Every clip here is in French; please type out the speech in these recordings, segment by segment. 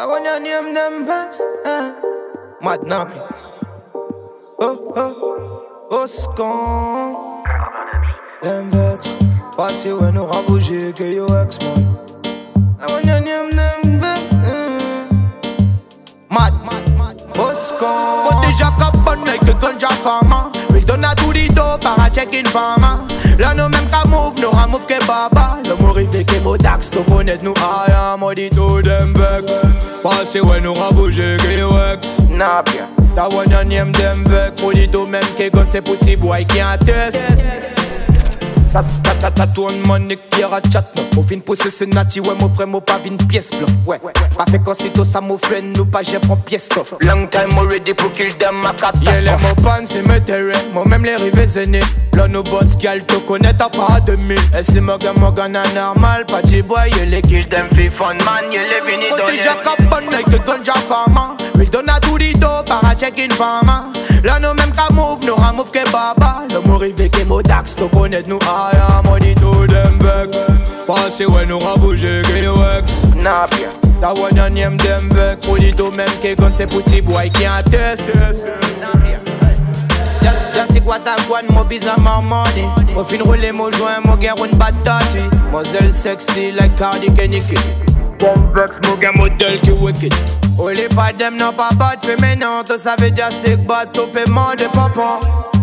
I want your name them vex, eh. Mad Napoli. Oh, oh, oh, scon. Them vex. Passé, ouais, nous rabouger que yo ex, man. I want your name them vex, eh. Mad. Oh, scon. But déjà capone like a ganja à tout dito para check-in farmer Là nous même qu'à move, nous à move que baba. L'amour rivé que mo dax, to connaître nous aya Moi dit tout them vex. Passé ouais nous rabouger que yo ex Nah, bien. Ta one your name them vex. Moi dit tout même que gon c'est possible, ouais qui en test Ta tourne mon éclair à chat. Neuf Au fin pousser c'est nati ouais mon frère mon pas une pièce bluff Ouais. Pas fait quand c'est ça mon frère nous pas j'ai prends pièce coffre Long time already pour kill them a Y'a les catastrophe. mots pan c'est me terrain Moi même les rivets zénés Là nos boss gal te connaît t'as pas demi Et c'est Morgan Morgan anormal Pas de boy y'a les Kill them fi fun man, you live in it Oh on déjà capone like a ganja farmer We donne à tout dito para check-in farmer Là nous même qu'à move, nous à move que baba L'amour rivé que mo dax, te connaît nous. Aya Moi dit tout them vex. Passé ouais nous rabouger que yo ex bien. Ta one your name them vex. Moi dit tout même que gon c'est possible, ouais qui en test. Ja sais quoi ta guan, moi bizarrement money Moi fin rouler, moi joint, moi guerre une batati Moi zèle sexy like Cardi Keniki Bomb vex, moi gain modèle qui wicked. Oh les pas dem non pas bad féminin Tout ça veut dire c'est que bateau paiement de papa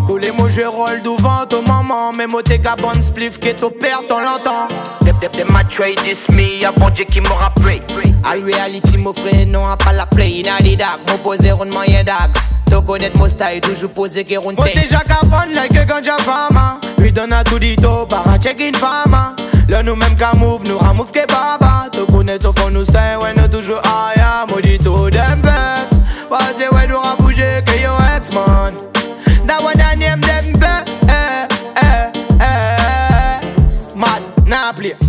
Tous les mots je roll devant ton maman Mais moi t'es cabane spliff que ton père t'en l'entend Dem, dem, dem try this me, a bon Dieu qui m'aura pray. A reality mon frère non a pas la play. In a the dark, mon posé rondement y'a dax. T'as connaître mon style, toujours posé qui round Moi déjà cabane like a ganja fama. Lui donne à tout dito, par un check-in fama. Là nous même qu'à move, nous ramove que baba. T'as connaître au fond nous style, ouais nous toujours aya Moi dito капли.